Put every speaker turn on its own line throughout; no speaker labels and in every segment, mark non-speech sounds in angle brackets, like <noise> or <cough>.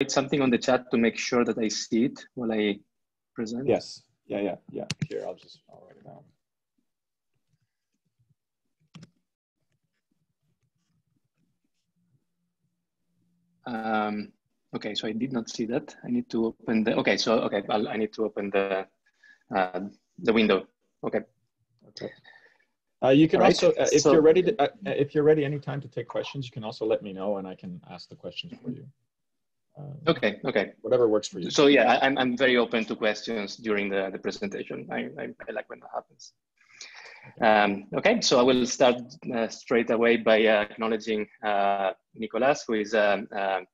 write something on the chat to make sure that I see it while I present?
Yes. Yeah, yeah, yeah. Here, I'll just I'll write it down.
Um, okay, so I did not see that. I need to open the, okay, so, okay, I'll, I need to open the, uh, the window. Okay.
Okay. Uh, you can
Right.
also, uh, if
So-
you're ready, to, uh, if you're ready anytime to take questions, you can also let me know and I can ask the questions for you. Uh,
Okay, okay.
Whatever works for you.
So yeah, I, I'm, I'm very open to questions during the, the presentation. I, I, I like when that happens. Um, okay, so I will start uh, straight away by uh, acknowledging uh, Nicolas, who is um, um,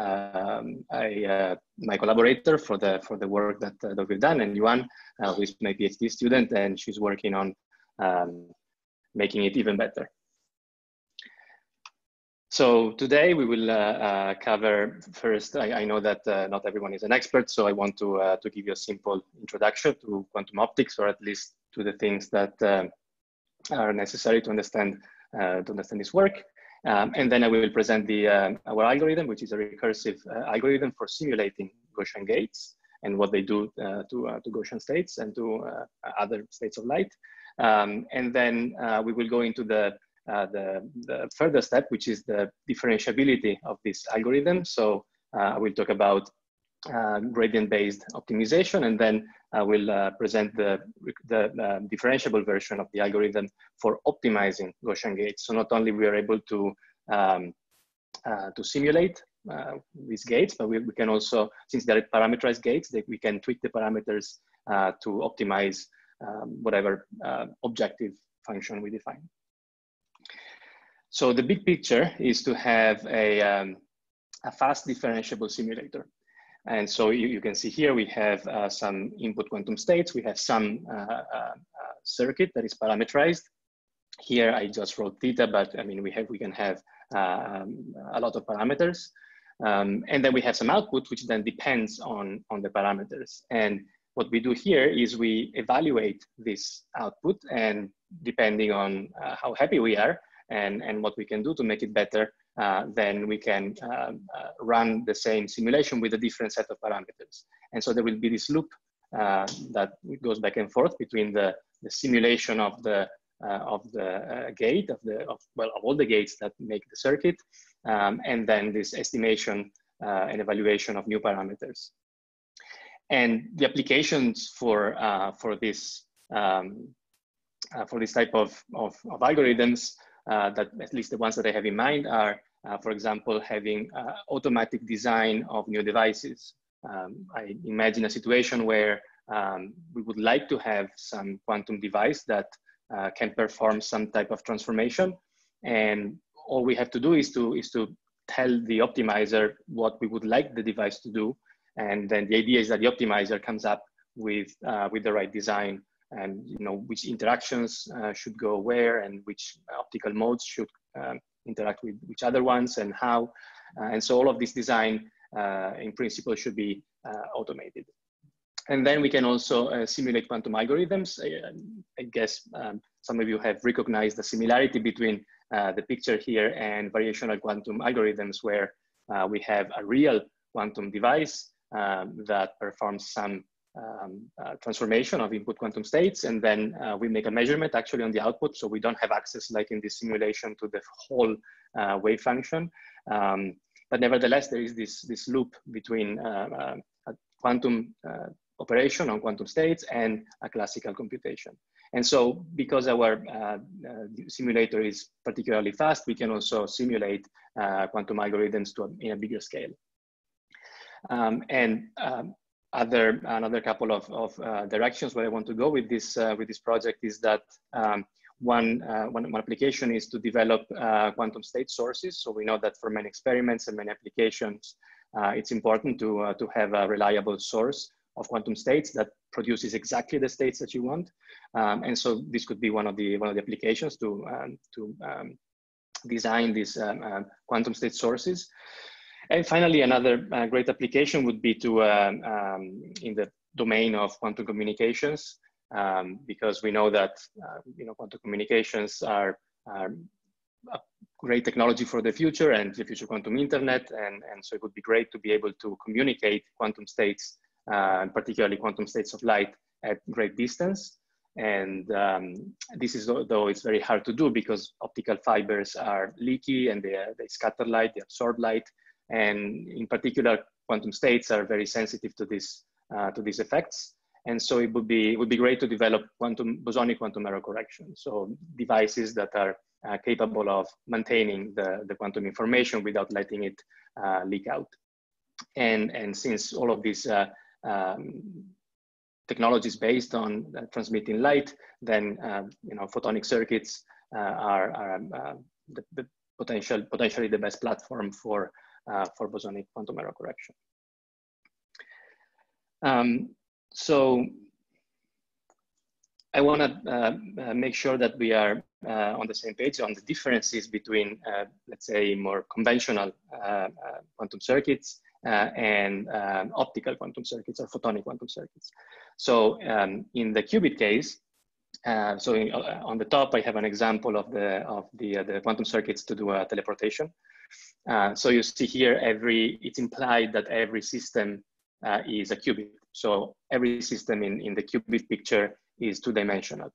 um, I, uh, my collaborator for the for the work that, uh, that we've done, and Yuan, uh, who is my PhD student, and she's working on um, making it even better. So today we will uh, uh, cover first. I, I know that uh, not everyone is an expert, so I want to uh, to give you a simple introduction to quantum optics, or at least to the things that uh, are necessary to understand uh, to understand this work. Um, and then I will present the um, our algorithm, which is a recursive uh, algorithm for simulating Gaussian gates and what they do uh, to uh, to Gaussian states and to uh, other states of light. Um, and then uh, we will go into the uh, the, the further step, which is the differentiability of this algorithm. So uh, I will talk about uh, gradient-based optimization, and then I will uh, present the, the uh, differentiable version of the algorithm for optimizing Gaussian gates. So not only we are able to, um, uh, to simulate uh, these gates, but we, we can also, since they're parameterized gates, that we can tweak the parameters uh, to optimize um, whatever uh, objective function we define. So the big picture is to have a, um, a fast differentiable simulator. And so you, you can see here we have uh, some input quantum states. We have some uh, uh, uh, circuit that is parameterized. Here I just wrote theta, but I mean we have we can have um, a lot of parameters. Um, and then we have some output, which then depends on, on the parameters. And what we do here is we evaluate this output and depending on uh, how happy we are and, and what we can do to make it better, uh, then we can um, uh, run the same simulation with a different set of parameters. And so there will be this loop uh, that goes back and forth between the, the simulation of the uh, of the uh, gate of the of well of all the gates that make the circuit, um, and then this estimation and evaluation of new parameters. And the applications for for this um, for this type of, of, of algorithms uh, that at least the ones that I have in mind are, uh, for example, having uh, automatic design of new devices. Um, I imagine a situation where um, we would like to have some quantum device that uh, can perform some type of transformation. And all we have to do is to, is to tell the optimizer what we would like the device to do. And then the idea is that the optimizer comes up with, uh, with the right design and you know which interactions uh, should go where and which optical modes should um, interact with which other ones and how. Uh, and so all of this design uh, in principle should be uh, automated. And then we can also uh, simulate quantum algorithms. I, I guess um, some of you have recognized the similarity between uh, the picture here and variational quantum algorithms where we have a real quantum device um, that performs some um, uh, transformation of input quantum states, and then uh, we make a measurement actually on the output, so we don't have access, like in this simulation, to the whole uh, wave function. Um, but nevertheless, there is this, this loop between a quantum operation on quantum states and a classical computation. And so because our uh, uh, simulator is particularly fast, we can also simulate uh, quantum algorithms to a, in a bigger scale. Um, and um, other another couple of, of uh, directions where I want to go with this uh, with this project is that um, one, uh, one, one application is to develop uh, quantum state sources. So we know that for many experiments and many applications, uh, it's important to uh, to have a reliable source of quantum states that produces exactly the states that you want. Um, and so this could be one of the one of the applications to um, to um, design these um, quantum state sources. And finally, another uh, great application would be to, um, um, in the domain of quantum communications, um, because we know that, uh, you know, quantum communications are, are, a great technology for the future and the future quantum internet. And, and so it would be great to be able to communicate quantum states, uh, particularly quantum states of light at great distance. And um, this is, though it's very hard to do because optical fibers are leaky and they, they scatter light, they absorb light. And in particular, quantum states are very sensitive to, this, uh, to these effects. And so it would be, it would be great to develop quantum bosonic quantum error correction. So devices that are uh, capable of maintaining the, the quantum information without letting it uh, leak out. And, and since all of these uh, um, technologies based on uh, transmitting light, then uh, you know photonic circuits uh, are, are the, the, potential potentially the best platform for for bosonic quantum error correction. Um, so I want to uh, uh, make sure that we are uh, on the same page on the differences between, let's say, more conventional quantum circuits and um, optical quantum circuits or photonic quantum circuits. So um, in the qubit case, uh, so in, uh, on the top, I have an example of the of the uh, the quantum circuits to do a teleportation. So you see here, every it's implied that every system is a qubit. So every system in in the qubit picture is two-dimensional.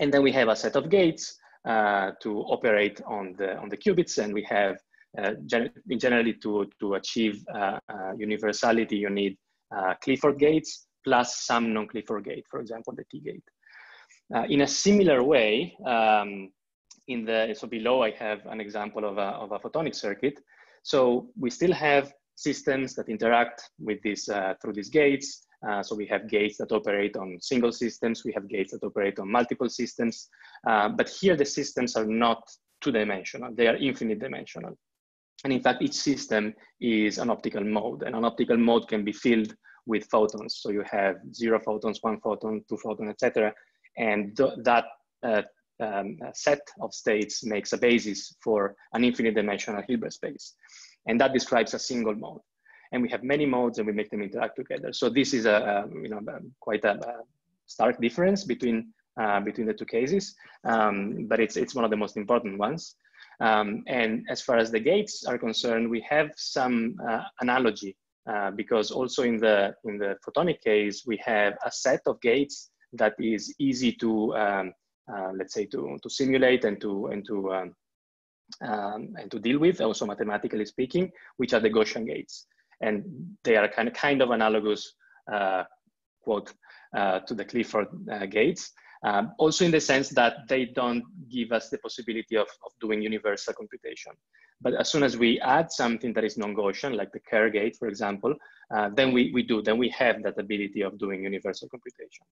And then we have a set of gates uh, to operate on the, on the qubits, and we have uh, gen generally to, to achieve uh, uh universality, you need uh, Clifford gates plus some non-Clifford gate, for example, the T gate. Uh, in a similar way, um, in the, so below I have an example of a, of a photonic circuit. So we still have systems that interact with this, through these gates, uh, so we have gates that operate on single systems. We have gates that operate on multiple systems. Uh, but here the systems are not two-dimensional. They are infinite dimensional. And in fact, each system is an optical mode. And an optical mode can be filled with photons. So you have zero photons, one photon, two photons, etc. And th that uh, um, set of states makes a basis for an infinite dimensional Hilbert space. And that describes a single mode and we have many modes and we make them interact together. So this is a, a you know quite a, a, stark difference between uh, between the two cases, um, but it's it's one of the most important ones. Um, and as far as the gates are concerned, we have some uh, analogy uh, because also in the in the photonic case, we have a set of gates that is easy to um, let's say to to simulate and to and to um, um, and to deal with, also mathematically speaking, which are the Gaussian gates and they are kind of kind of analogous uh, quote uh, to the Clifford uh, gates. Um, also in the sense that they don't give us the possibility of, of doing universal computation. But as soon as we add something that is non-Gaussian, like the Kerr gate, for example, uh, then we, we do, then we have that ability of doing universal computation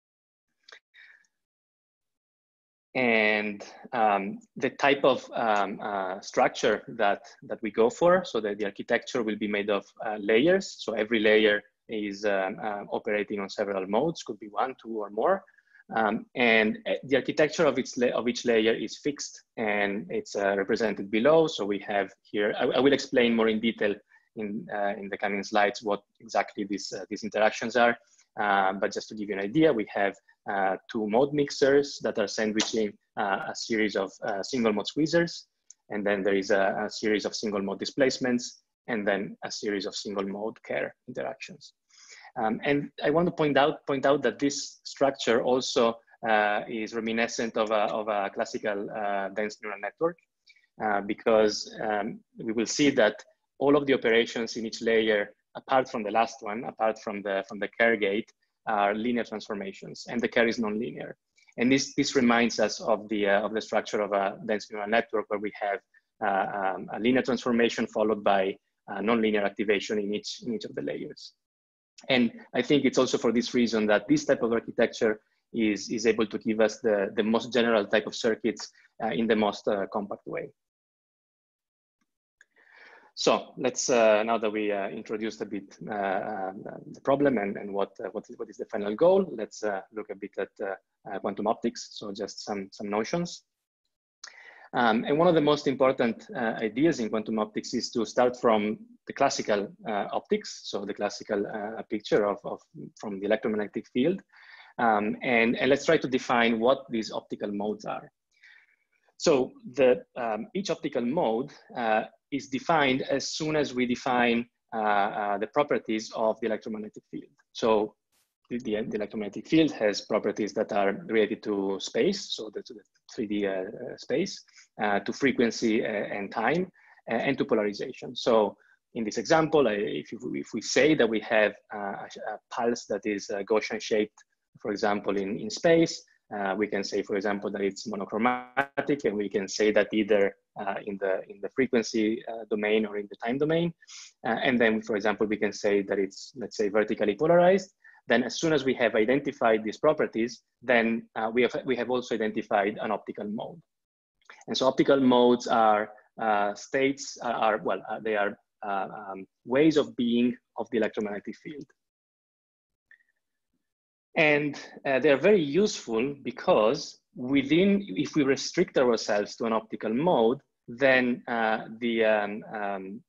and um, the type of um, uh, structure that, that we go for, so that the architecture will be made of uh, layers. So every layer is um, uh, operating on several modes, could be one, two, or more. Um, and uh, the architecture of, its of each layer is fixed and it's uh, represented below. So we have here, I, I will explain more in detail in, uh, in the coming slides what exactly these, these interactions are. but just to give you an idea, we have uh, two mode mixers that are sandwiching uh, a series of uh, single mode squeezers. And then there is a, a, series of single mode displacements and then a series of single mode Kerr interactions. Um, and I want to point out, point out that this structure also uh, is reminiscent of a, of a classical dense neural network because um, we will see that all of the operations in each layer, apart from the last one, apart from the, from the Kerr gate, are linear transformations, and the Kerr is nonlinear. And this, this reminds us of the, uh, of the structure of a dense neural network where we have uh, um, a linear transformation followed by nonlinear activation in each, in each of the layers. And I think it's also for this reason that this type of architecture is, is able to give us the, the most general type of circuits uh, in the most uh, compact way. So let's, uh, now that we uh, introduced a bit uh, uh the problem and, and what, uh, what, is, what is the final goal, let's uh, look a bit at quantum optics. So just some, some notions. Um, and one of the most important ideas in quantum optics is to start from the classical optics, so the classical picture of, of, from the electromagnetic field. Um, and, and let's try to define what these optical modes are. So the, um, each optical mode uh, is defined as soon as we define uh, uh, the properties of the electromagnetic field. So the, the, the, electromagnetic field has properties that are related to space, so the, the 3D uh, space, uh, to frequency uh, and time, and to polarization. So in this example, if, if we say that we have a pulse that is Gaussian shaped, for example, in, in space, uh, we can say, for example, that it's monochromatic, and we can say that either uh, in the in the frequency uh, domain or in the time domain. Uh, and then, for example, we can say that it's let's say vertically polarized. Then, as soon as we have identified these properties, then uh, we have we have also identified an optical mode. And so, optical modes are uh, states are, are well, they are um, ways of being of the electromagnetic field. And uh, they're very useful because within, if we restrict ourselves to an optical mode, then uh, the, um, um,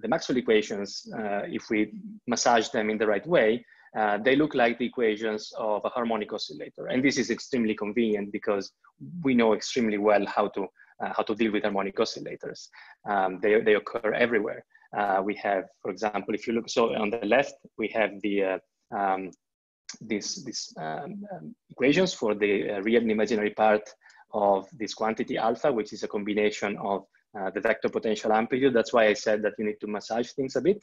the Maxwell equations, uh, if we massage them in the right way, uh, they look like the equations of a harmonic oscillator. And this is extremely convenient because we know extremely well how to, uh, how to deal with harmonic oscillators. Um, they, they occur everywhere. Uh, we have, for example, if you look, so on the left, we have the um, these, um, um, equations for the uh, real and imaginary part of this quantity alpha, which is a combination of uh, the vector potential amplitude. That's why I said that you need to massage things a bit.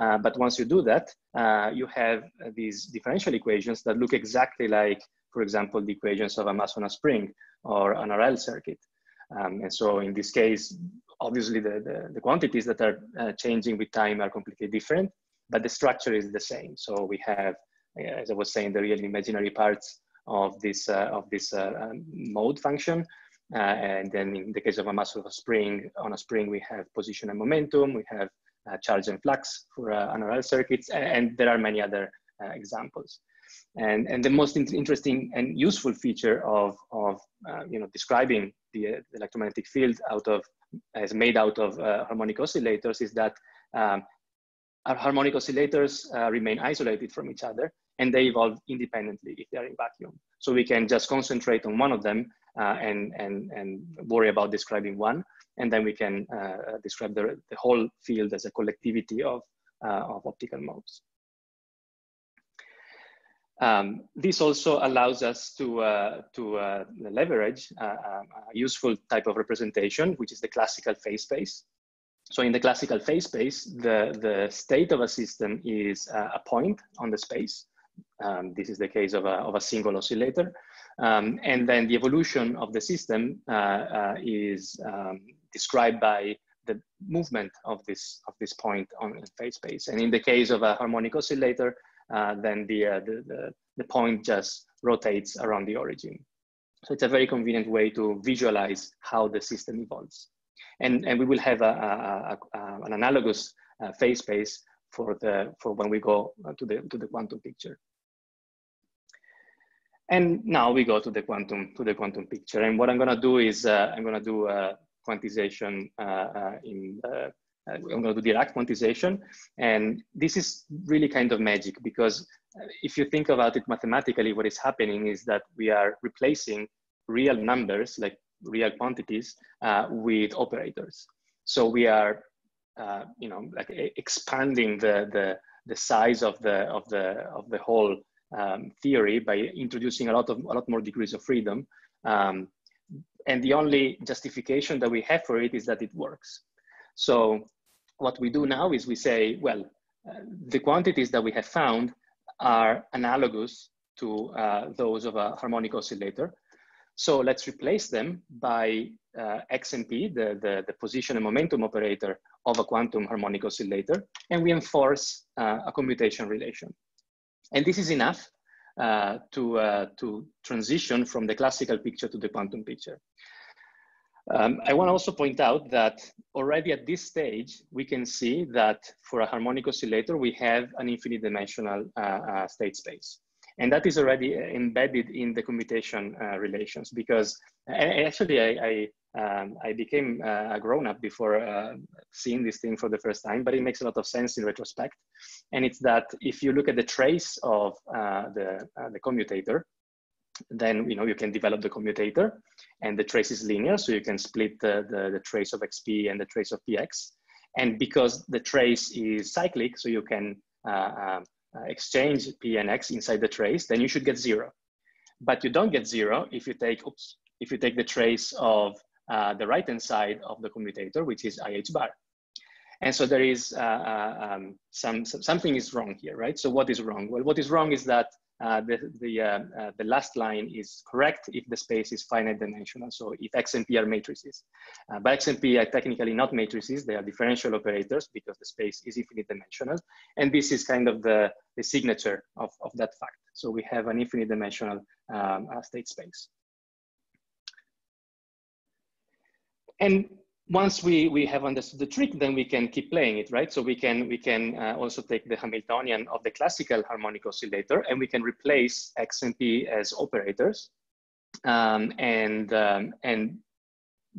Uh, but once you do that, uh, you have these differential equations that look exactly like, for example, the equations of a mass on a spring or an RL circuit. Um, and so in this case, obviously the, the, the quantities that are uh, changing with time are completely different, but the structure is the same. So we have as I was saying, the real imaginary parts of this uh, of this uh, um, mode function. Uh, and then in the case of a mass of a spring, on a spring, we have position and momentum, we have charge and flux for uh, circuits, and, and, there are many other examples. And, and the most in interesting and useful feature of, of you know, describing the, the, electromagnetic field out of, as made out of harmonic oscillators is that um, our harmonic oscillators uh, remain isolated from each other and they evolve independently if they're in vacuum. So we can just concentrate on one of them uh, and, and, and worry about describing one. And then we can uh, describe the, the whole field as a collectivity of, uh, of optical modes. Um, this also allows us to, uh, to uh, leverage uh, a useful type of representation, which is the classical phase space. So in the classical phase space, the, the state of a system is a point on the space um, this is the case of a, of a single oscillator. Um, and then the evolution of the system uh, uh, is um, described by the movement of this, of this point on phase space. And in the case of a harmonic oscillator, uh, then the, uh, the, the, the point just rotates around the origin. So it's a very convenient way to visualize how the system evolves. And, and we will have a, a, a, an analogous uh, phase space for the for when we go uh, to the to the quantum picture. And now we go to the quantum to the quantum picture. And what I'm going to do is uh, I'm going to do a quantization uh, uh in. Uh, I'm to do Dirac quantization, and this is really kind of magic because if you think about it mathematically, what is happening is that we are replacing real numbers like real quantities uh, with operators. So we are uh, you know, like expanding the, the, the size of the, of the, of the whole um, theory by introducing a lot of, a lot more degrees of freedom. Um, and the only justification that we have for it is that it works. So what we do now is we say, well, uh, the quantities that we have found are analogous to uh, those of a harmonic oscillator. So let's replace them by uh, XMP, the, the, the, position and momentum operator of a quantum harmonic oscillator, and we enforce uh, a commutation relation. And this is enough uh, to, uh, to transition from the classical picture to the quantum picture. Um, I want to also point out that already at this stage, we can see that for a harmonic oscillator, we have an infinite dimensional uh, uh, state space. And that is already embedded in the commutation uh, relations because actually I, I um, I became uh, a grown up before uh, seeing this thing for the first time, but it makes a lot of sense in retrospect. And it's that if you look at the trace of uh, the, uh, the commutator, then you know you can develop the commutator and the trace is linear so you can split the, the, the, trace of xp and the trace of px and because the trace is cyclic so you can uh, uh, exchange p and x inside the trace then you should get zero but you don't get zero if you take oops if you take the trace of uh, the right hand side of the commutator which is ih bar and so there is uh, uh, um, some, some something is wrong here right so what is wrong well what is wrong is that uh, the, the, uh, uh, the last line is correct if the space is finite dimensional. So if X and P are matrices. Uh, but X and P are technically not matrices, they are differential operators because the space is infinite dimensional. And this is kind of the, the signature of, of that fact. So we have an infinite dimensional um, state space. And once we, we have understood the trick, then we can keep playing it, right? So we can, we can uh, also take the Hamiltonian of the classical harmonic oscillator and we can replace X and P as operators. Um, and, um, and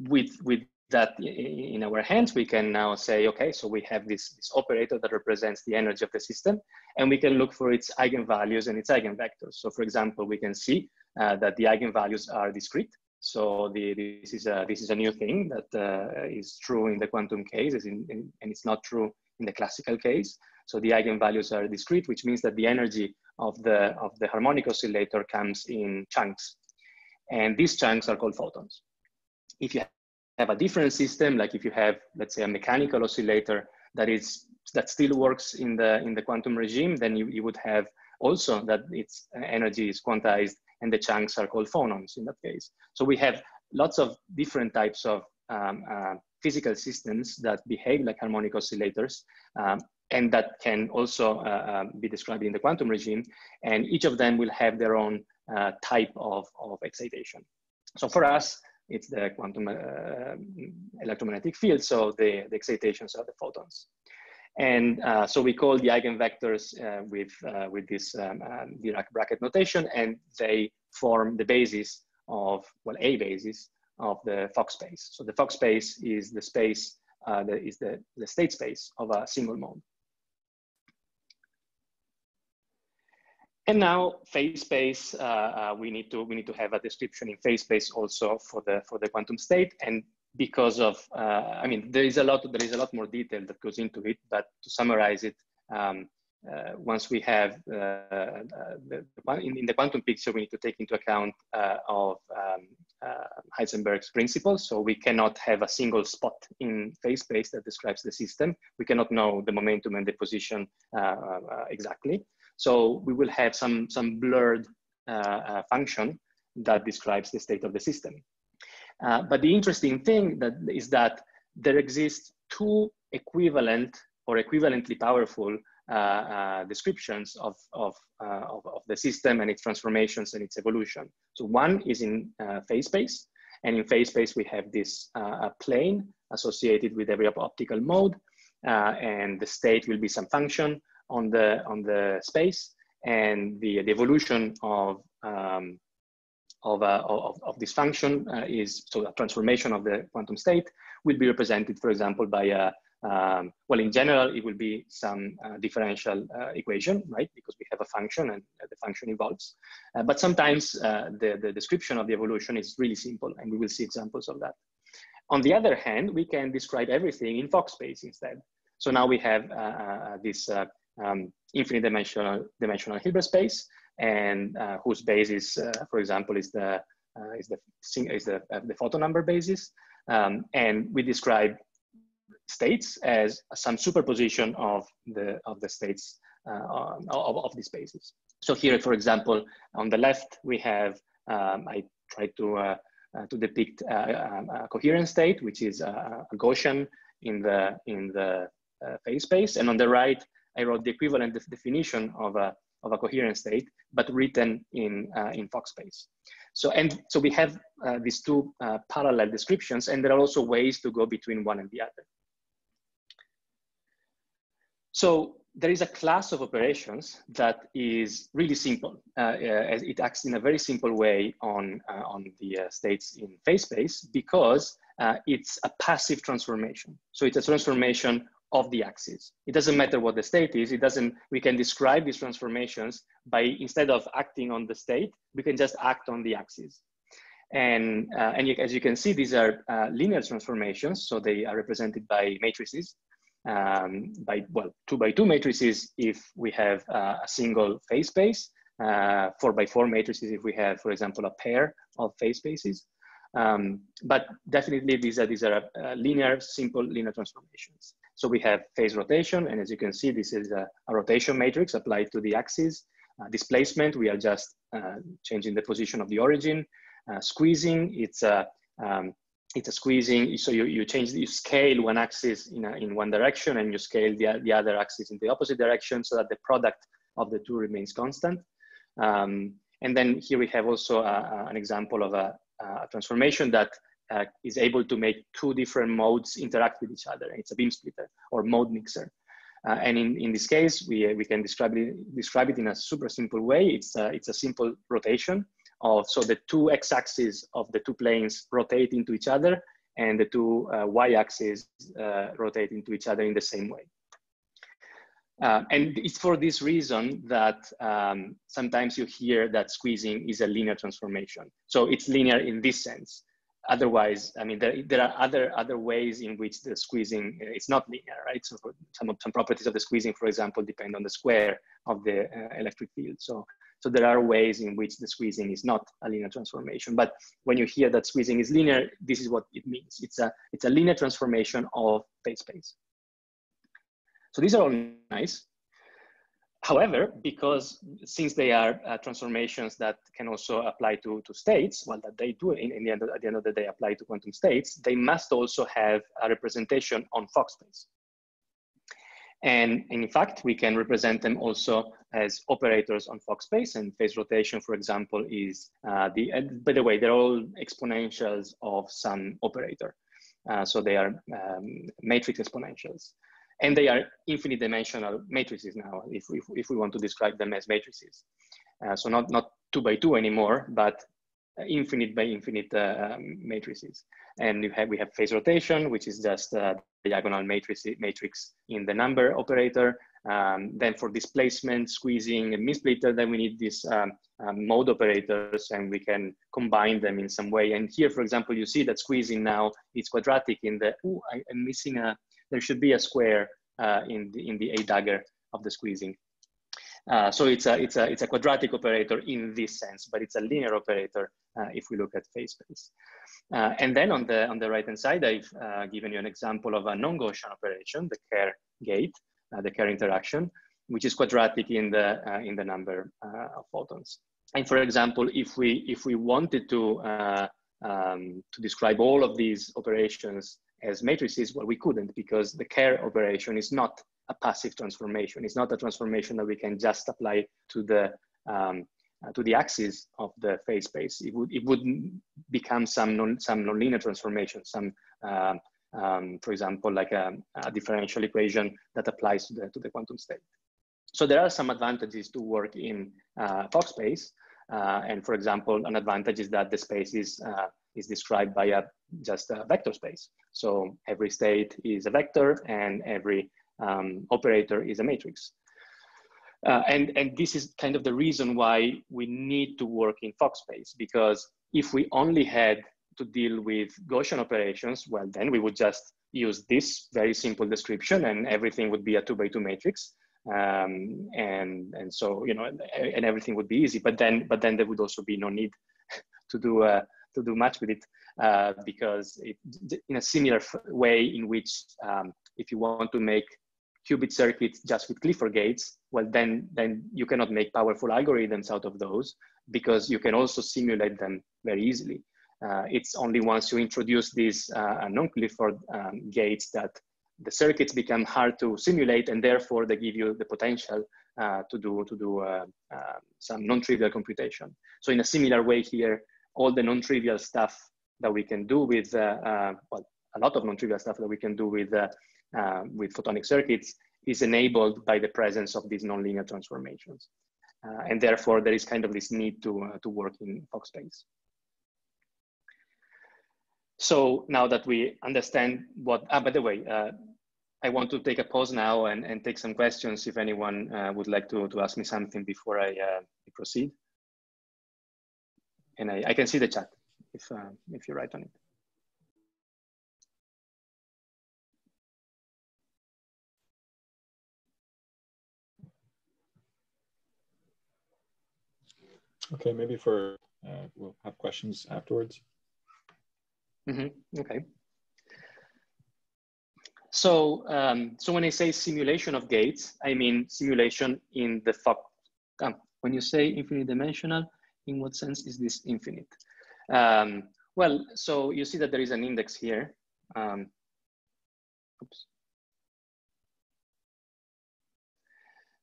with, with that in our hands, we can now say, okay, so we have this, this operator that represents the energy of the system, and we can look for its eigenvalues and its eigenvectors. So for example, we can see uh, that the eigenvalues are discrete. So the, this, is a, this is a new thing that uh, is true in the quantum case in, in, and it's not true in the classical case. So the eigenvalues are discrete, which means that the energy of the, of the harmonic oscillator comes in chunks. And these chunks are called photons. If you have a different system, like if you have, let's say, a mechanical oscillator that is that still works in the in the quantum regime, then you, you would have also that its energy is quantized and the chunks are called phonons in that case. So we have lots of different types of um, uh, physical systems that behave like harmonic oscillators um, and that can also uh, uh, be described in the quantum regime. And each of them will have their own uh, type of, of excitation. So for us, it's the quantum uh, electromagnetic field. So the, the excitations are the photons. And uh, so we call the eigenvectors uh, with, uh, with this um, um, Dirac bracket notation, and they form the basis of, well, a basis of the Fock space. So the Fock space is the space, uh, that is the, the state space of a single mode. And now phase space, uh, uh, we need to we need to have a description in phase space also for the for the quantum state. And because of, uh, I mean, there is a lot, there is a lot more detail that goes into it, but to summarize it, um, uh, once we have uh, uh the, in, in, the quantum picture, we need to take into account uh, of um, uh, Heisenberg's principle. So we cannot have a single spot in phase space that describes the system. We cannot know the momentum and the position exactly. So we will have some, some blurred function that describes the state of the system. Uh, but the interesting thing that is that there exist two equivalent or equivalently powerful uh, uh, descriptions of, of, uh, of, of, the system and its transformations and its evolution. So one is in uh, phase space, and in phase space we have this plane associated with every optical mode, and the state will be some function on the, on the space, and the, the evolution of um, of, uh, of, of, this function uh, is, so a transformation of the quantum state will be represented, for example, by a, um, well, in general, it will be some uh, differential uh, equation, right? Because we have a function and the function evolves. Uh, but sometimes uh, the, the description of the evolution is really simple and we will see examples of that. On the other hand, we can describe everything in Fock space instead. So now we have this um, infinite dimensional, dimensional Hilbert space and uh, whose basis, uh, for example, is the uh, is the is the the photon number basis, um, and we describe states as some superposition of the of the states of, of these bases. So here, for example, on the left we have um, I tried to uh, to depict a, a, coherent state, which is a, Gaussian in the in the uh, phase space, and on the right I wrote the equivalent definition of a of a coherent state, but written in, uh, in space. So, and so we have uh, these two uh, parallel descriptions, and there are also ways to go between one and the other. So there is a class of operations that is really simple. Uh, uh, it acts in a very simple way on, uh, on the states in phase space because it's a passive transformation. So it's a transformation of the axis. It doesn't matter what the state is. It doesn't, we can describe these transformations by, instead of acting on the state, we can just act on the axis. And, uh, and you, as you can see, these are uh, linear transformations. So they are represented by matrices, um, by, well, two by two matrices if we have uh, a single phase space, uh, four by four matrices if we have, for example, a pair of phase spaces. Um, but definitely these are, these are uh, linear, simple linear transformations. So we have phase rotation, and as you can see, this is a, a rotation matrix applied to the axis. Uh, displacement, we are just uh, changing the position of the origin. Uh, squeezing, it's a, um, it's a squeezing, so you, you change, you scale one axis in, a, in one direction and you scale the, the other axis in the opposite direction so that the product of the two remains constant. Um, and then here we have also a, an example of a, a transformation that uh, is able to make two different modes interact with each other. It's a beam splitter or mode mixer. Uh, and in, in this case, we, we can describe it, describe it in a super simple way. It's a, it's a simple rotation of, so the two x-axes of the two planes rotate into each other and the two uh, y-axes uh, rotate into each other in the same way. Uh, and it's for this reason that um, sometimes you hear that squeezing is a linear transformation. So it's linear in this sense. Otherwise, I mean, there, there are other, other ways in which the squeezing is not linear, right? So some, some properties of the squeezing, for example, depend on the square of the uh, electric field. So, so there are ways in which the squeezing is not a linear transformation. But when you hear that squeezing is linear, this is what it means. It's a, it's a linear transformation of phase space. So these are all nice. However, because since they are uh, transformations that can also apply to, to states, well, that they do in, in the end, at the end of the day apply to quantum states, they must also have a representation on Fock space. And, in fact, we can represent them also as operators on Fock space and phase rotation, for example, is uh, the, uh, by the way, they're all exponentials of some operator. Uh, so they are um, matrix exponentials and they are infinite dimensional matrices now if, if, if we want to describe them as matrices. Uh, so not not two by two anymore but infinite by infinite uh, um, matrices. And we have we have phase rotation which is just a diagonal matrix matrix in the number operator. Um, then for displacement squeezing and splitter then we need these um, um, mode operators and we can combine them in some way. And here for example you see that squeezing now is quadratic in the oh i'm missing a there should be a square uh, in, the, in the A dagger of the squeezing. Uh, so it's a, it's, a, it's a quadratic operator in this sense, but it's a linear operator uh, if we look at phase space. Uh, and then on the, on the right-hand side, I've uh, given you an example of a non-Gaussian operation, the Kerr gate, uh, the Kerr interaction, which is quadratic in the, in the number of photons. And for example, if we, if we wanted to, um, to describe all of these operations as matrices, well, we couldn't because the Kerr operation is not a passive transformation. It's not a transformation that we can just apply to the um, uh, to the axis of the phase space. It would it would become some non some nonlinear transformation, some uh, um, for example, like a, a, differential equation that applies to the to the quantum state. So there are some advantages to work in uh, Fock space. Uh, and for example, an advantage is that the space is uh, is described by a, just a vector space. So every state is a vector and every um, operator is a matrix. Uh, and, and this is kind of the reason why we need to work in Fock space, because if we only had to deal with Gaussian operations, well, then we would just use this very simple description and everything would be a two by two matrix. Um, and, and so, you know, and everything would be easy, but then, but then there would also be no need <laughs> to do a, to do much with it uh, because it, in a similar way in which um, if you want to make qubit circuits just with Clifford gates, well, then, then you cannot make powerful algorithms out of those because you can also simulate them very easily. Uh, it's only once you introduce these uh, non-Clifford um, gates that the circuits become hard to simulate and therefore they give you the potential uh, to do, to do uh, uh, some non-trivial computation. So in a similar way here, all the non-trivial stuff that we can do with, uh, uh, well, a lot of non-trivial stuff that we can do with, uh, with photonic circuits is enabled by the presence of these nonlinear transformations. and therefore, there is kind of this need to, to work in Fock space. So now that we understand what, ah, by the way, uh, I want to take a pause now and, and take some questions if anyone uh, would like to, to ask me something before I uh, proceed. And I, I can see the chat if, uh, if you write on it.
Okay, maybe for, uh, we'll have questions afterwards.
Mm -hmm. Okay. So, um, so when I say simulation of gates, I mean simulation in the. Um, when you say infinite dimensional, in what sense is this infinite? Um, well, so you see that there is an index here. Um, oops.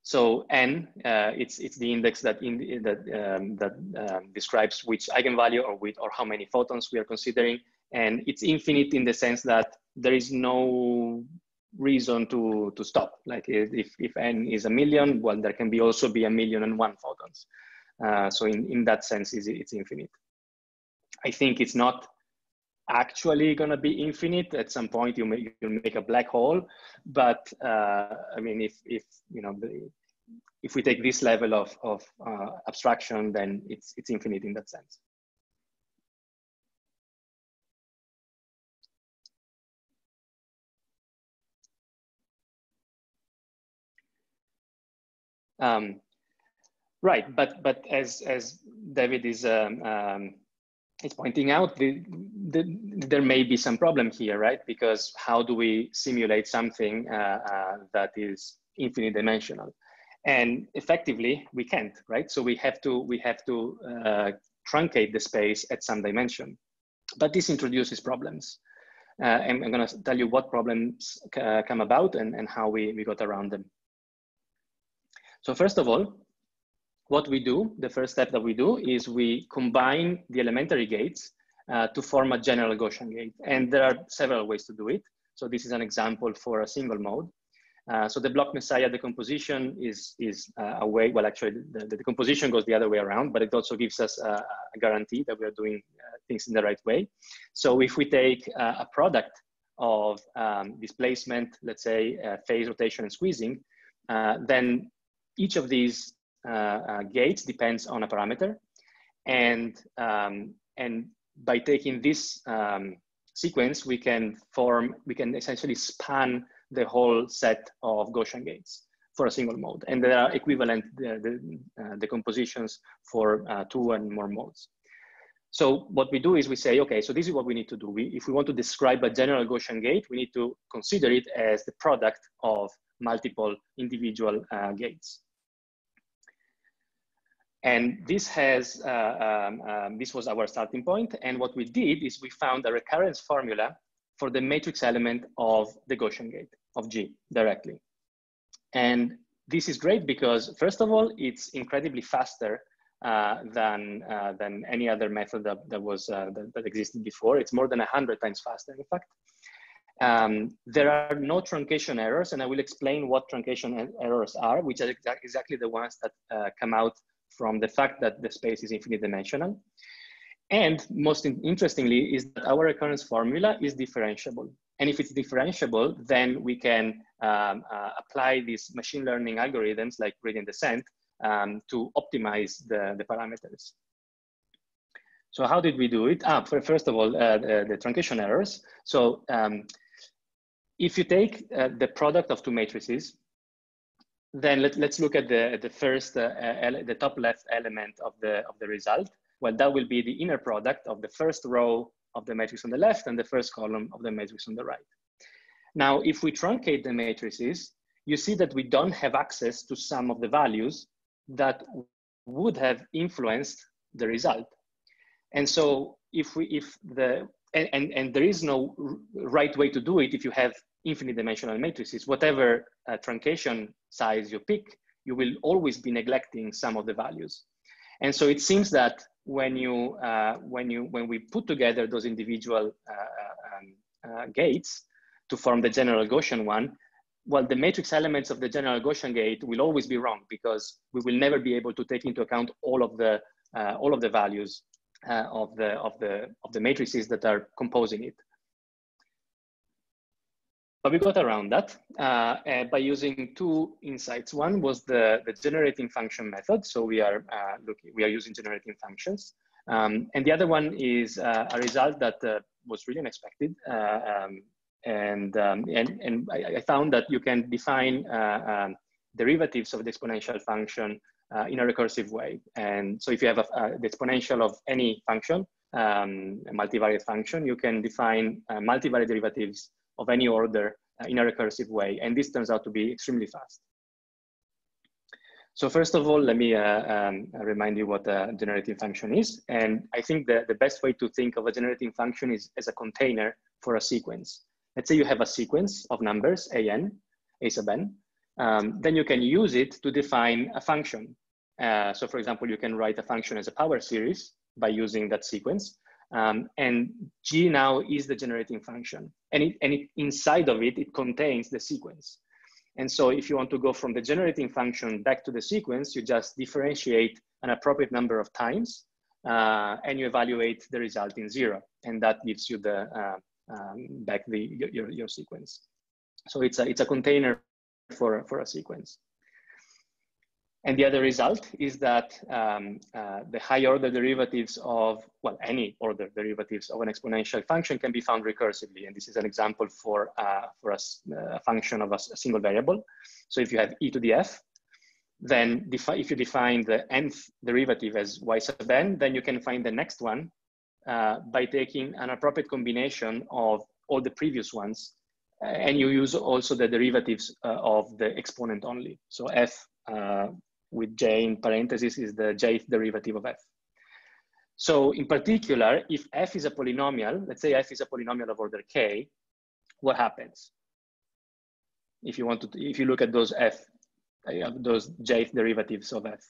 So n, uh, it's it's the index that in that um, that um, describes which eigenvalue or with or how many photons we are considering, and it's infinite in the sense that there is no reason to to stop. Like if if n is a million, well, there can be also be a million and one photons. Uh, so in in that sense, is it's infinite. I think it's not actually going to be infinite at some point you may you make a black hole but uh, i mean if if you know if we take this level of, of uh, abstraction, then it's, it's infinite in that sense. Um, right, but but as as David is um, um, is pointing out, the, the, there may be some problem here, right? Because how do we simulate something uh, uh, that is infinite dimensional? and effectively we can't right so we have to we have to uh, truncate the space at some dimension but this introduces problems uh, and i'm going to tell you what problems uh, come about and, and how we, we got around them so first of all what we do the first step that we do is we combine the elementary gates uh, to form a general gaussian gate. And there are several ways to do it. So this is an example for a single mode. Uh, so the Bloch-Messiah decomposition is, is uh, a way, well, actually the, decomposition goes the other way around, but it also gives us a, a guarantee that we are doing uh, things in the right way. So if we take uh, a product of um, displacement, let's say uh, phase rotation and squeezing, then each of these gates depends on a parameter. And, um, and by taking this um, sequence, we can form, we can essentially span the whole set of Gaussian gates for a single mode. And there are equivalent uh, decompositions for uh, two and more modes. So what we do is we say, okay, so this is what we need to do. We, if we want to describe a general Gaussian gate, we need to consider it as the product of multiple individual uh, gates. And this has, uh, um, um, this was our starting point. And what we did is we found a recurrence formula for the matrix element of the Gaussian gate of G directly. And this is great because first of all, it's incredibly faster uh, than, uh, than any other method that, that was, uh, that, that, existed before. It's more than 100 times faster, in fact. Um, there are no truncation errors, and I will explain what truncation errors are, which are exa exactly the ones that uh, come out from the fact that the space is infinite dimensional. And most interestingly is that our recurrence formula is differentiable. And if it's differentiable, then we can um, uh, apply these machine learning algorithms like gradient descent um, to optimize the, the parameters. So how did we do it? Ah, for, first of all, uh, the, the, truncation errors. So um, if you take uh, the product of two matrices, then let, us look at the, the first, uh, the top left element of the, of the result. Well, that will be the inner product of the first row of the matrix on the left and the first column of the matrix on the right. Now, if we truncate the matrices, you see that we don't have access to some of the values that would have influenced the result. And so if we, if the, and, and, and there is no right way to do it if you have infinite dimensional matrices, whatever uh, truncation size you pick, you will always be neglecting some of the values. And so it seems that when you uh, when you when we put together those individual uh, uh, um, uh, gates to form the general Gaussian one, well, the matrix elements of the general Gaussian gate will always be wrong because we will never be able to take into account all of the all of the values uh, of the of the of the matrices that are composing it. But we got around that uh, by using two insights. One was the, the generating function method. So we are uh, looking, we are using generating functions. Um, and the other one is uh, a result that uh, was really unexpected. Uh, um, and, um, and, and I, found that you can define uh, um, derivatives of the exponential function in a recursive way. And so if you have a, the exponential of any function, um, a multivariate function, you can define multivariate derivatives of any order uh, in a recursive way. And this turns out to be extremely fast. So first of all, let me uh, um, remind you what a generating function is. And I think that the best way to think of a generating function is as a container for a sequence. Let's say you have a sequence of numbers, a n, a sub n. Um, then you can use it to define a function. Uh, so for example, you can write a function as a power series by using that sequence. Um, and G now is the generating function. And, it, and it, inside of it, it contains the sequence. And so if you want to go from the generating function back to the sequence, you just differentiate an appropriate number of times uh, and you evaluate the result in zero. And that gives you the uh, um, back the, your, your sequence. So it's a, it's a container for, for a sequence. And the other result is that um, uh, the higher order derivatives of, well, any order derivatives of an exponential function can be found recursively. And this is an example for, uh, for a, a, function of a, single variable. So if you have e to the f, then if you define the nth derivative as y sub n, then you can find the next one uh, by taking an appropriate combination of all the previous ones. and you use also the derivatives uh, of the exponent only. So f uh, with j in parentheses is the jth derivative of f. So in particular, if f is a polynomial, let's say f is a polynomial of order k, what happens? If you want to, if you look at those f, uh, those jth derivatives of f.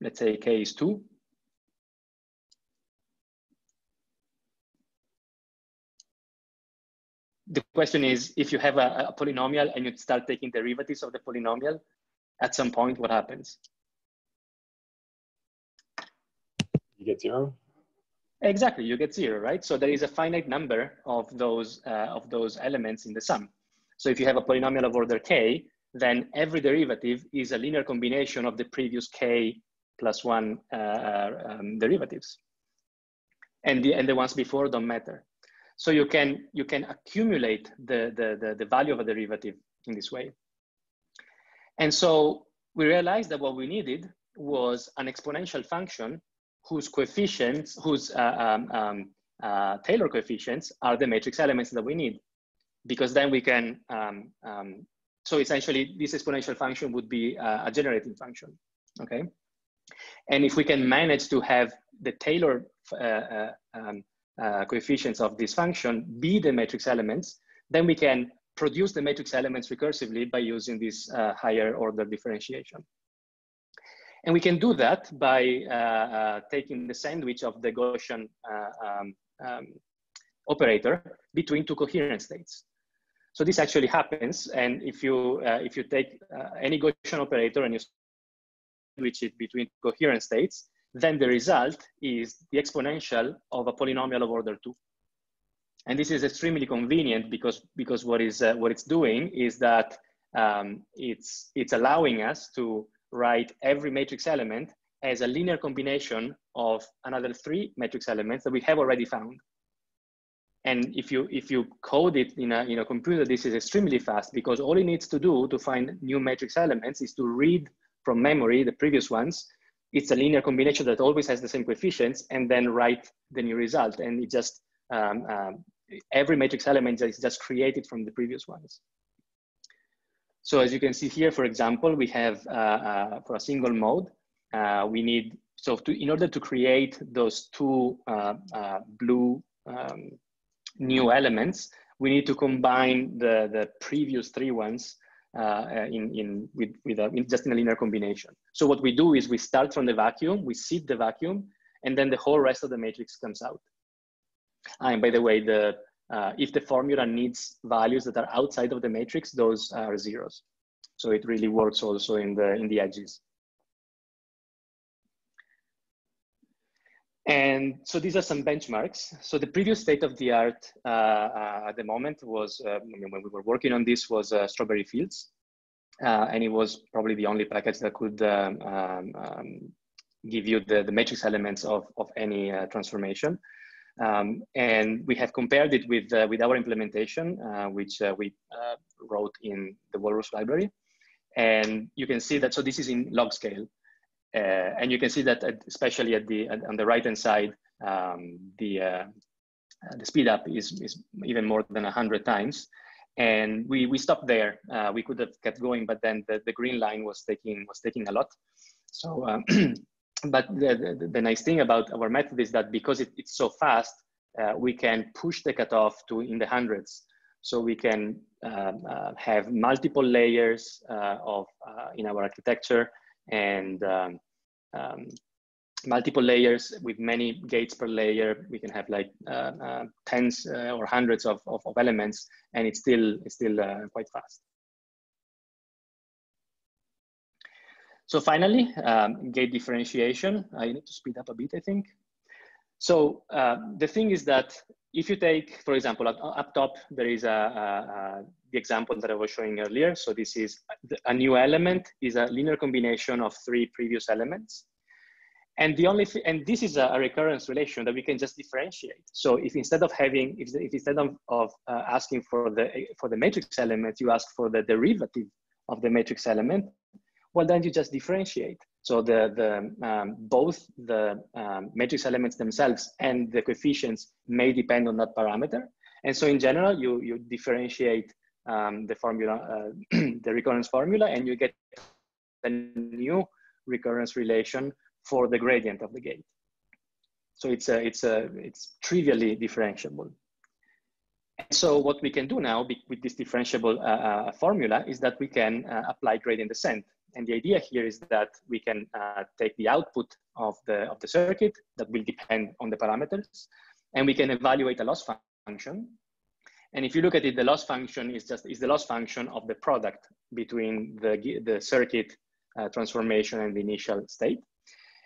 Let's say k is two, the question is, if you have a, a, polynomial and you start taking derivatives of the polynomial, at some point, what happens?
You get zero.
Exactly, you get zero, right? So there is a finite number of those uh, of those elements in the sum. So if you have a polynomial of order k, then every derivative is a linear combination of the previous k plus one uh, um, derivatives. And the, and the ones before don't matter. So you can, you can accumulate the, the, the, the value of a derivative in this way. And so we realized that what we needed was an exponential function whose coefficients, whose uh, um, um, uh, Taylor coefficients are the matrix elements that we need. Because then we can, um, um so essentially this exponential function would be uh, a generating function, okay? And if we can manage to have the Taylor uh, coefficients of this function be the matrix elements, then we can produce the matrix elements recursively by using this uh, higher order differentiation. And we can do that by uh, uh taking the sandwich of the Gaussian uh, um, um, operator between two coherent states. So this actually happens. And if you, if you take any Gaussian operator and you switch it between coherent states, then the result is the exponential of a polynomial of order two. And this is extremely convenient because, because what, is, uh, what it's doing is that um, it's, it's allowing us to write every matrix element as a linear combination of another three matrix elements that we have already found. And if you, if you code it in a, in a computer, this is extremely fast because all it needs to do to find new matrix elements is to read from memory the previous ones it's a linear combination that always has the same coefficients and then write the new result. And it just, um, um, every matrix element is just created from the previous ones. So as you can see here, for example, we have uh, uh, for a single mode, uh, we need, so to, in order to create those two uh, uh, blue um, new elements, we need to combine the, the previous three ones in, in, with, with a, in just in a linear combination. So what we do is we start from the vacuum, we seed the vacuum, and then the whole rest of the matrix comes out. And by the way, the, uh, if the formula needs values that are outside of the matrix, those are zeros. So it really works also in the, in the edges. And so these are some benchmarks. So the previous state of the art uh, uh, at the moment was, uh, I mean, when we were working on this was uh, Strawberry Fields. Uh, and it was probably the only package that could um, um, um, give you the, the matrix elements of, of any uh, transformation. Um, and we have compared it with, with our implementation, which we wrote in the Walrus library. And you can see that, so this is in log scale. Uh, and you can see that especially at the on the right hand side, um, the uh, the speed up is, is even more than 100 times. And we, we stopped there. Uh, we could have kept going, but then the, the green line was taking, was taking a lot. So, um, <clears throat> but the, the, the, nice thing about our method is that because it, it's so fast, uh, we can push the cutoff to in the hundreds. So we can um, uh, have multiple layers uh, of in our architecture and um, um, multiple layers with many gates per layer. We can have like uh, uh, tens uh, or hundreds of, of, of, elements, and it's still, it's still uh, quite fast. So finally, um, gate differentiation. I need to speed up a bit, I think. So uh, the thing is that if you take, for example, up, up top, there is a, the example that I was showing earlier. So this is a new element is a linear combination of three previous elements. And the only and this is a, recurrence relation that we can just differentiate. So if instead of having, if, if instead of, of uh, asking for the for the matrix element, you ask for the derivative of the matrix element, well then you just differentiate. So the, the um, both the um, matrix elements themselves and the coefficients may depend on that parameter. And so in general, you, you differentiate um, the formula, uh, <clears throat> the recurrence formula, and you get a new recurrence relation for the gradient of the gate. So it's a, it's a, it's trivially differentiable. And so what we can do now with this differentiable uh, uh, formula is that we can uh, apply gradient descent. And the idea here is that we can uh, take the output of the, of the circuit that will depend on the parameters, and we can evaluate a loss function. And if you look at it, the loss function is just is the loss function of the product between the, the circuit uh, transformation and the initial state.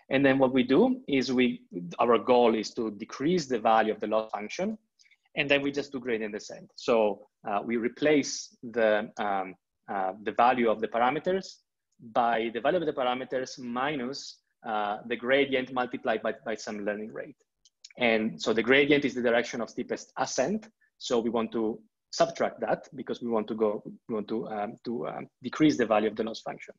And then what we do is we, our goal is to decrease the value of the loss function, and then we just do gradient descent. So uh, we replace the, um, uh, the value of the parameters by the value of the parameters minus uh, the gradient multiplied by, by some learning rate. And so the gradient is the direction of steepest ascent. So we want to subtract that because we want to go, we want to, um, to um, decrease the value of the loss function.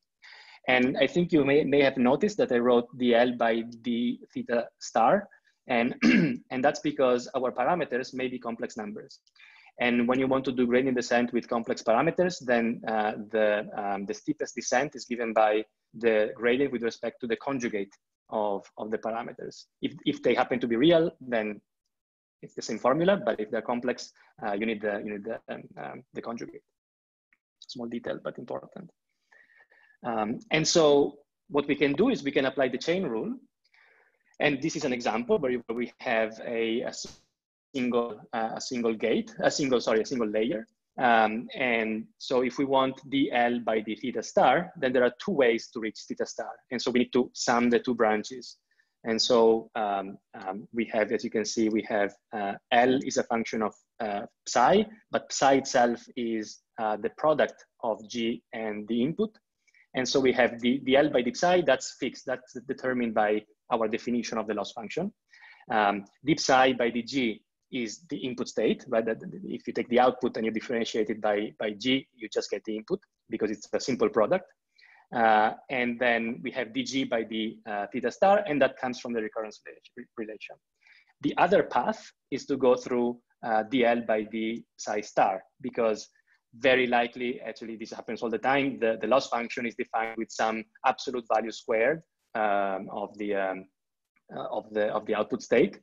And I think you may, may have noticed that I wrote dl by d theta star. And, <clears throat> and that's because our parameters may be complex numbers. And when you want to do gradient descent with complex parameters, then uh, the, um, the steepest descent is given by the gradient with respect to the conjugate of, of the parameters. If, if they happen to be real, then it's the same formula, but if they're complex, uh, you need the, you need the, um, um, the conjugate. Small detail, but important. Um, and so what we can do is we can apply the chain rule. And this is an example where we have a, a single, uh, a single gate, a single, sorry, a single layer. Um, and so if we want dl by d theta star, then there are two ways to reach theta star. And so we need to sum the two branches. And so um, um, we have, as you can see, we have uh, L is a function of uh, psi, but psi itself is uh, the product of G and the input. And so we have the, the L by the psi, that's fixed, that's determined by our definition of the loss function. Um, d psi by dg is the input state, right? If you take the output and you differentiate it by, by g, you just get the input because it's a simple product. Uh, and then we have dg by the uh, theta star, and that comes from the recurrence relation. The other path is to go through uh, dl by the psi star because very likely, actually this happens all the time, the, the loss function is defined with some absolute value squared um, of, the, um, uh, of, the, of the output state.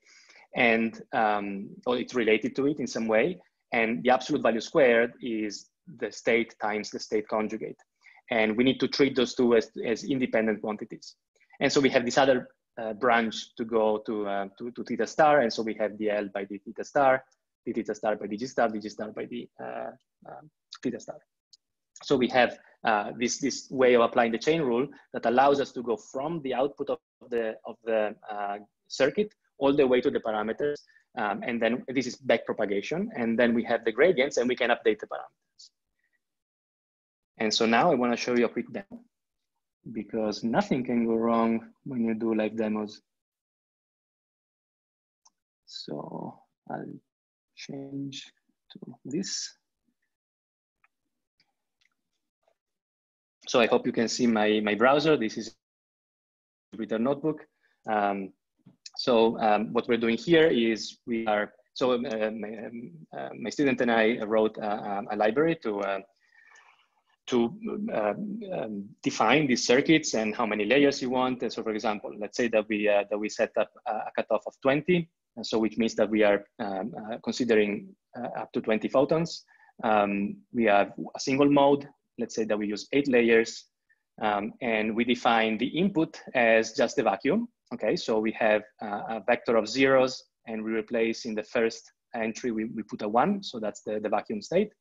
And um, or it's related to it in some way. And the absolute value squared is the state times the state conjugate. And we need to treat those two as, as independent quantities. And so we have this other uh, branch to go to, uh, to, to theta star. And so we have dl by d theta star, d theta star by the G star, the G star by the uh, um, theta star. So we have uh, this, this way of applying the chain rule that allows us to go from the output of the, of the uh, circuit all the way to the parameters. Um, and then this is back propagation. And then we have the gradients and we can update the parameters. And so now I wanna show you a quick demo because nothing can go wrong when you do live demos. So I'll change to this. So I hope you can see my, my browser. This is Jupyter Notebook. Um, so um, what we're doing here is we are, so um, uh, my, um, uh, my, student and I wrote a, a library to uh, to uh, um, define these circuits and how many layers you want. And so, for example, let's say that we uh, that we set up a cutoff of 20, and so which means that we are um, uh, considering uh, up to 20 photons. Um, we have a single mode. Let's say that we use eight layers, um, and we define the input as just the vacuum. Okay, so we have a vector of zeros, and we replace in the first entry we, we put a one, so that's the, the vacuum state.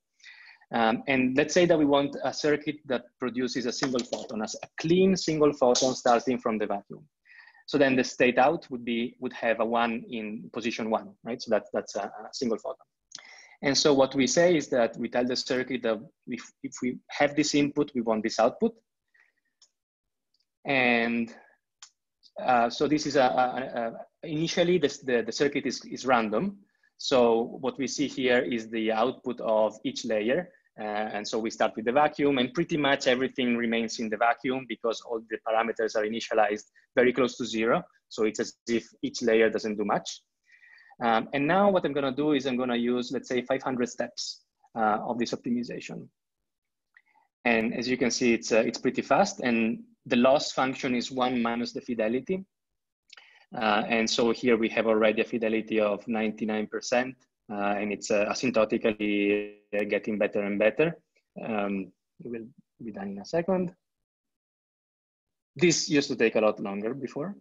Um, and let's say that we want a circuit that produces a single photon, as a clean single photon starting from the vacuum. So then the state out would be would have a one in position one, right? So that, that's a, a single photon. And so what we say is that we tell the circuit that if, if we have this input, we want this output. And uh, so this is a, a, a initially this, the, the circuit is, is random. So what we see here is the output of each layer. Uh, and so we start with the vacuum and pretty much everything remains in the vacuum because all the parameters are initialized very close to zero. So it's as if each layer doesn't do much. Um, and now what I'm gonna do is I'm gonna use, let's say 500 steps uh, of this optimization. And as you can see, it's, uh, it's pretty fast and the loss function is one minus the fidelity. Uh, and so here we have already a fidelity of 99% uh, and it's uh, asymptotically uh, getting better and better. Um, it will be done in a second. This used to take a lot longer before.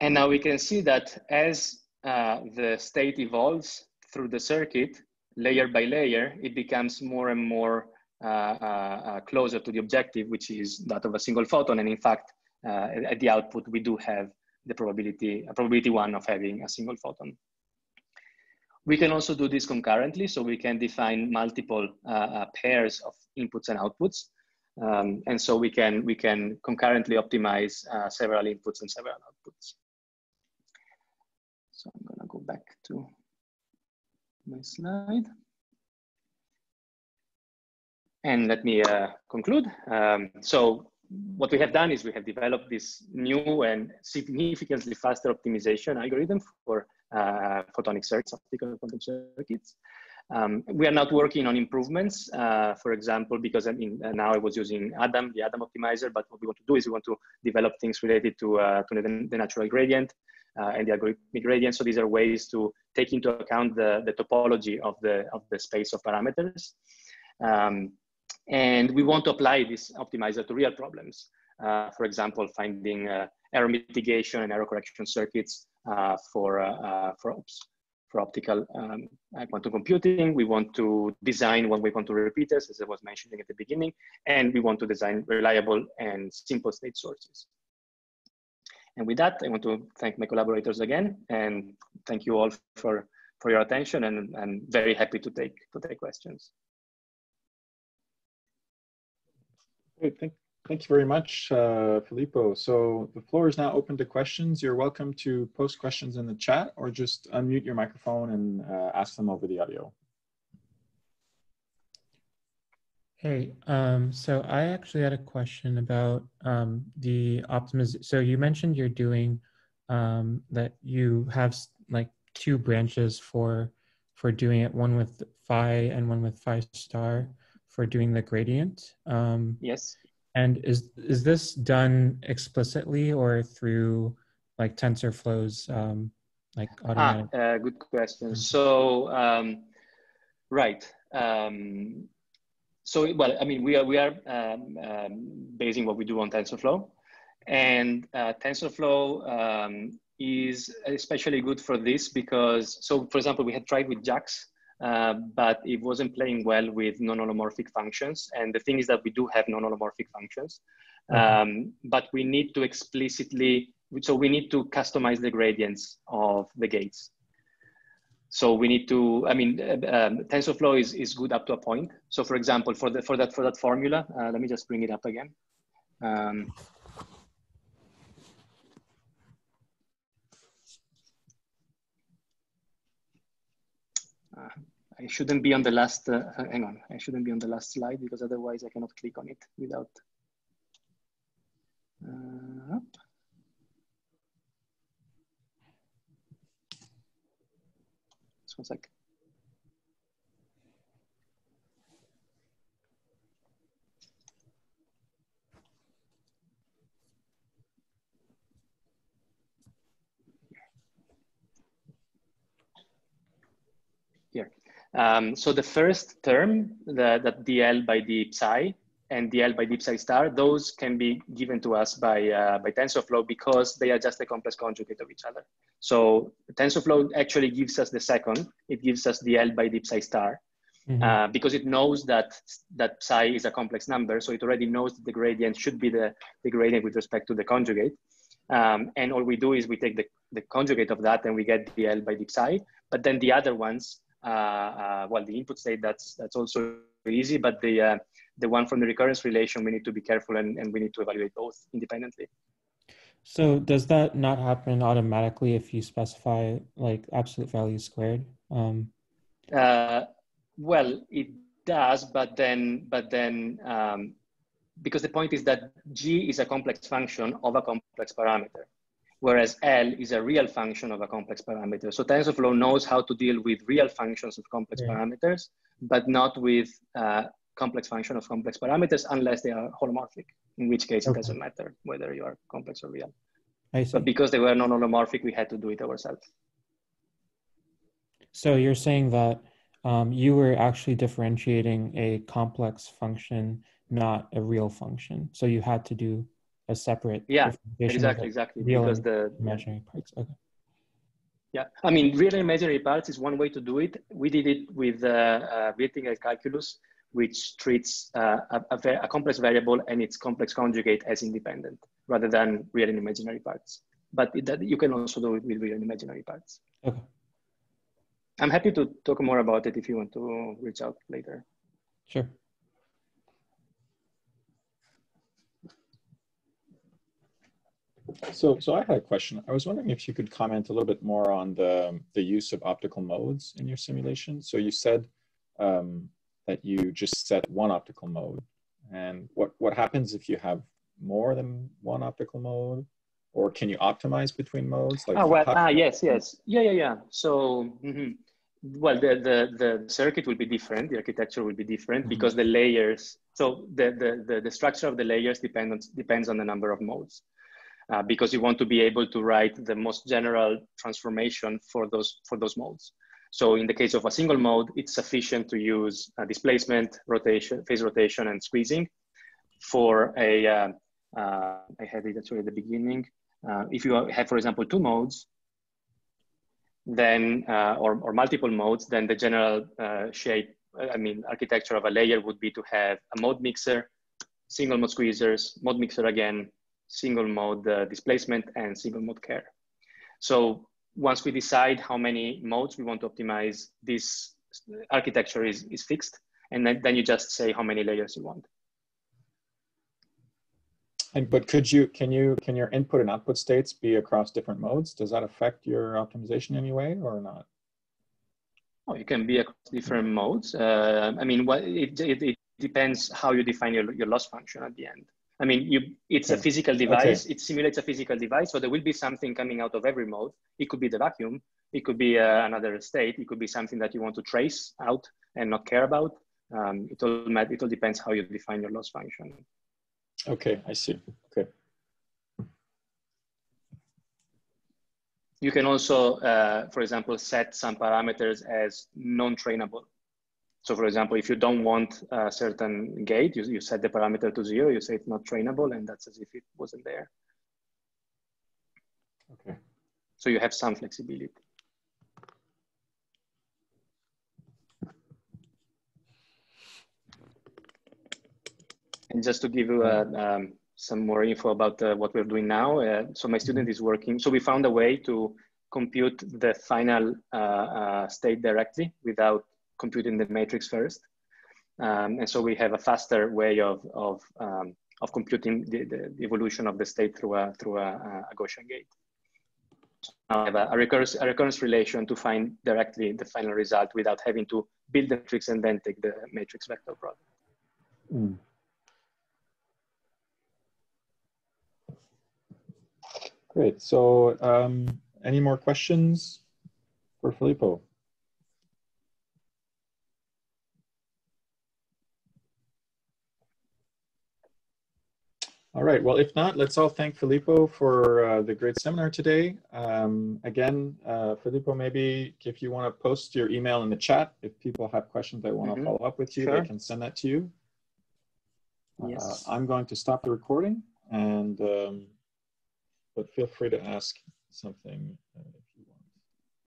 And now we can see that as uh, the state evolves through the circuit, layer by layer, it becomes more and more uh, uh, closer to the objective, which is that of a single photon. And in fact, at the output, we do have the probability, probability one of having a single photon. We can also do this concurrently, so we can define multiple uh, uh, pairs of inputs and outputs. Um, and so we can, we can concurrently optimize uh, several inputs and several outputs. So I'm gonna go back to my slide. And let me uh, conclude. Um, so what we have done is we have developed this new and significantly faster optimization algorithm for photonic circuits, optical quantum circuits. Um, we are not working on improvements, uh, for example, because I mean, uh, now I was using Adam, the Adam optimizer, but what we want to do is we want to develop things related to, uh, to the, natural gradient uh, and the algorithmic gradient. So these are ways to take into account the, the topology of the, of the space of parameters. Um, and we want to apply this optimizer to real problems. Uh, for example, finding error mitigation and error correction circuits uh, for, uh, uh, for, for optical um, quantum computing. We want to design one-way quantum repeaters, as I was mentioning at the beginning, and we want to design reliable and simple state sources. And with that, I want to thank my collaborators again, and thank you all for, for your attention, and I'm very happy to take, to take questions.
Great, thank, Thank you very much, uh, Filippo. So the floor is now open to questions. You're welcome to post questions in the chat or just unmute your microphone and uh, ask them over the audio.
Hey, um, so I actually had a question about um, the optimization. So you mentioned you're doing um, that you have like two branches for for doing it, one with phi and one with phi star for doing the gradient.
Um, yes.
And is is this done explicitly or through like TensorFlow's um, like ah, automatic?
Ah, uh, good question. So um, right. Um, so well, I mean, we are we are um, um, basing what we do on TensorFlow, and uh, TensorFlow um, is especially good for this because so for example, we had tried with JAX uh, but it wasn't playing well with non-holomorphic functions. And the thing is that we do have non-holomorphic functions, um, but we need to explicitly so we need to customize the gradients of the gates. So we need to, I mean, uh, um, TensorFlow is, is good up to a point. So for example, for, the, for, that, for that formula, uh, let me just bring it up again. Um, uh, I shouldn't be on the last, uh, hang on, I shouldn't be on the last slide because otherwise I cannot click on it without. Uh, just one sec. Here. Um, so the first term, the, that dl by d psi and dl by d psi star, those can be given to us by, uh, by TensorFlow because they are just a complex conjugate of each other. So TensorFlow actually gives us the second, it gives us dl by d psi star. Mm -hmm. uh, because it knows that that psi is a complex number, so it already knows that the gradient should be the, the gradient with respect to the conjugate. Um, and all we do is we take the, the conjugate of that and we get dl by d psi. But then the other ones, well, the input state, that's, that's also easy, but the, uh, the one from the recurrence relation, we need to be careful and, and we need to evaluate both independently.
So does that not happen automatically if you specify like absolute value squared? Um,
uh, well, it does, but then, but then, um, because the point is that G is a complex function of a complex parameter whereas L is a real function of a complex parameter. So TensorFlow knows how to deal with real functions of complex yeah. parameters, but not with uh, complex function of complex parameters unless they are holomorphic, in which case okay. it doesn't matter whether you are complex or real. But because they were non-holomorphic, we had to do it ourselves.
So you're saying that um, you were actually differentiating a complex function, not a real function. So you had to do a separate
yeah exactly exactly because the
imaginary parts. Okay.
Yeah i mean real and imaginary parts is one way to do it. We did it with uh, uh, Wirtinger calculus which treats uh, a, a, a, complex variable and its complex conjugate as independent rather than real and imaginary parts. But it, that, you can also do it with real and imaginary parts.
Okay.
I'm happy to talk more about it if you want to reach out later.
Sure
So, so I had a question. I was wondering if you could comment a little bit more on the, the use of optical modes in your simulation. So you said um, that you just set one optical mode. And what, what happens if you have more than one optical mode? Or can you optimize between modes?
Like, oh, well, ah, yes, yes. Yeah, yeah, yeah. So, mm -hmm. well, the, the, the circuit will be different. The architecture will be different mm -hmm. because the layers, so the, the, the, the structure of the layers depend on, depends on the number of modes uh, because you want to be able to write the most general transformation for those, for those modes. So in the case of a single mode, it's sufficient to use uh, displacement, rotation, phase rotation, and squeezing. For a, uh, uh, I had it actually at the beginning. Uh, if you have, for example, two modes, then, uh, or, or multiple modes, then the general shape, I mean, architecture of a layer would be to have a mode mixer, single mode squeezers, mode mixer again, single mode uh, displacement and single mode Kerr. So once we decide how many modes we want to optimize, this architecture is, is fixed. And then, then you just say how many layers you want.
And but could you can you can your input and output states be across different modes? Does that affect your optimization anyway or not?
Oh, you can be across different modes. Uh, I mean, what it, it, it depends how you define your, your loss function at the end. I mean, you, it's okay. a physical device. Okay. It simulates a physical device. So there will be something coming out of every mode. It could be the vacuum. It could be uh, another state. It could be something that you want to trace out and not care about. Um, it all it all depends how you define your loss function.
Okay, I see. Okay.
You can also, uh, for example, set some parameters as non-trainable. So for example, if you don't want a certain gate, you, you set the parameter to zero, you say it's not trainable, and that's as if it wasn't there.
Okay.
So you have some flexibility. And just to give you a, um, some more info about uh, what we're doing now. Uh, so my student is working. So we found a way to compute the final uh, uh, state directly without computing the matrix first. Um, and so we have a faster way of, of, um, of computing the, the, evolution of the state through a, through a, a Gaussian gate. I have a, a, recurrence, a recurrence relation to find directly the final result without having to build the matrix and then take the matrix vector product. Mm.
Great. So um, any more questions for Filippo? All right, well, if not, let's all thank Filippo for uh, the great seminar today. Um, again, uh, Filippo, maybe if you want to post your email in the chat, if people have questions they want mm -hmm. to follow up with you, sure. they can send that to you. Yes. Uh, I'm going to stop the recording, and um, but feel free to ask something uh,